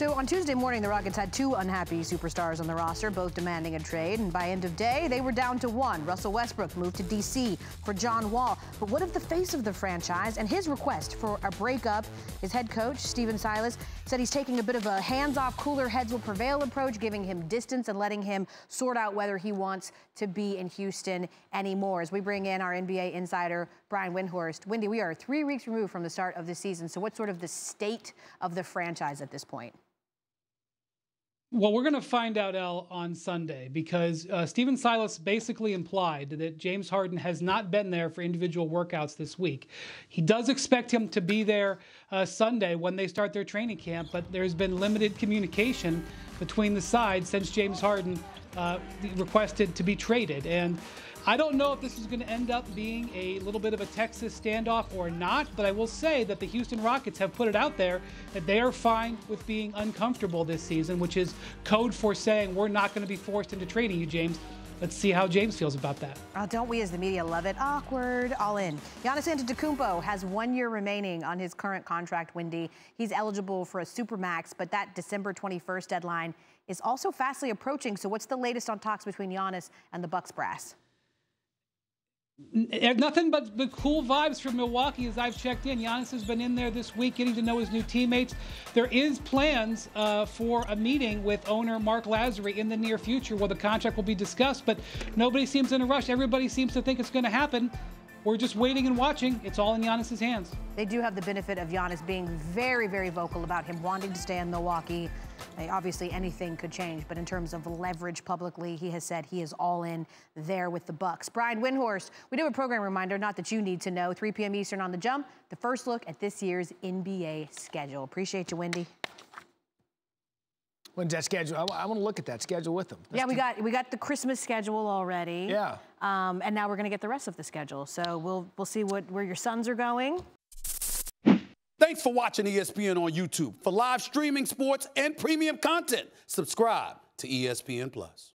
So on Tuesday morning, the Rockets had two unhappy superstars on the roster, both demanding a trade. And by end of day, they were down to one. Russell Westbrook moved to D.C. for John Wall. But what if the face of the franchise and his request for a breakup? His head coach, Stephen Silas, said he's taking a bit of a hands-off, cooler heads will prevail approach, giving him distance and letting him sort out whether he wants to be in Houston anymore. As we bring in our NBA insider, Brian Windhorst. Windy, we are three weeks removed from the start of the season. So what's sort of the state of the franchise at this point? Well, we're going to find out, El, on Sunday because uh, Stephen Silas basically implied that James Harden has not been there for individual workouts this week. He does expect him to be there uh, Sunday when they start their training camp, but there's been limited communication between the sides since James Harden uh, requested to be traded. And I don't know if this is going to end up being a little bit of a Texas standoff or not, but I will say that the Houston Rockets have put it out there that they are fine with being uncomfortable this season, which is code for saying we're not going to be forced into trading you, James. Let's see how James feels about that. Oh, don't we as the media love it? Awkward, all in. Giannis Antetokounmpo has one year remaining on his current contract, Windy. He's eligible for a supermax, but that December 21st deadline is also fastly approaching. So what's the latest on talks between Giannis and the Bucks brass? Nothing but, but cool vibes from Milwaukee as I've checked in. Giannis has been in there this week getting to know his new teammates. There is plans uh, for a meeting with owner Marc Lasry in the near future where the contract will be discussed, but nobody seems in a rush. Everybody seems to think it's going to happen. We're just waiting and watching. It's all in Giannis's hands. They do have the benefit of Giannis being very, very vocal about him wanting to stay in Milwaukee. Obviously, anything could change, but in terms of leverage publicly, he has said he is all in there with the Bucks. Brian Windhorst, we do a program reminder, not that you need to know, 3 p.m. Eastern on the jump, the first look at this year's NBA schedule. Appreciate you, Windy. When's that schedule? I, I want to look at that schedule with them. yeah, we got we got the Christmas schedule already. Yeah. Um, and now we're going to get the rest of the schedule. So we'll we'll see what where your sons are going. Thanks for watching ESPN on YouTube. For live streaming sports and premium content, subscribe to ESPN Plus.